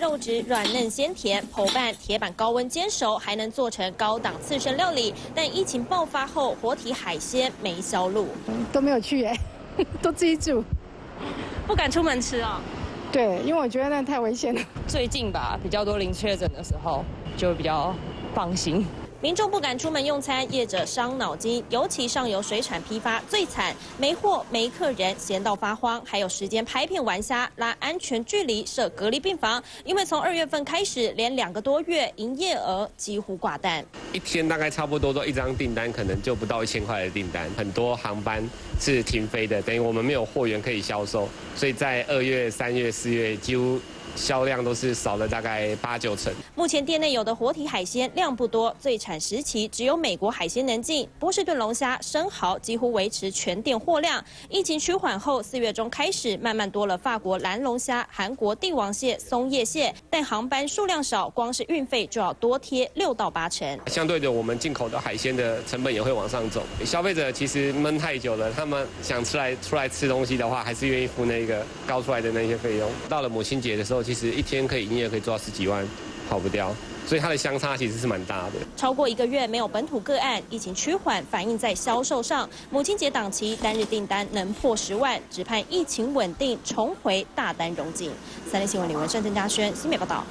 肉质软嫩鲜甜，剖拌铁板高温煎熟，还能做成高档刺身料理。但疫情爆发后，活体海鲜没销路，都没有去耶，都自己煮，不敢出门吃啊。对，因为我觉得那太危险了。最近吧，比较多零确诊的时候，就比较放心。民众不敢出门用餐，业者伤脑筋，尤其上游水产批发最惨，没货没客人，闲到发慌，还有时间拍片玩虾，拉安全距离，设隔离病房。因为从二月份开始，连两个多月营业额几乎挂单，一天大概差不多都一张订单，可能就不到一千块的订单，很多航班是停飞的，等于我们没有货源可以销售，所以在二月、三月、四月几乎。销量都是少了大概八九成。目前店内有的活体海鲜量不多，最产时期只有美国海鲜能进，波士顿龙虾、生蚝几乎维持全店货量。疫情趋缓后，四月中开始慢慢多了法国蓝龙虾、韩国帝王蟹、松叶蟹，但航班数量少，光是运费就要多贴六到八成。相对的，我们进口的海鲜的成本也会往上走。消费者其实闷太久了，他们想出来出来吃东西的话，还是愿意付那个高出来的那些费用。到了母亲节的时候。其实一天可以营业可以做到十几万，跑不掉，所以它的相差其实是蛮大的。超过一个月没有本土个案，疫情趋缓，反映在销售上。母亲节档期单日订单能破十万，只盼疫情稳定，重回大单融景。三立新闻李文胜、曾嘉轩，新美报道。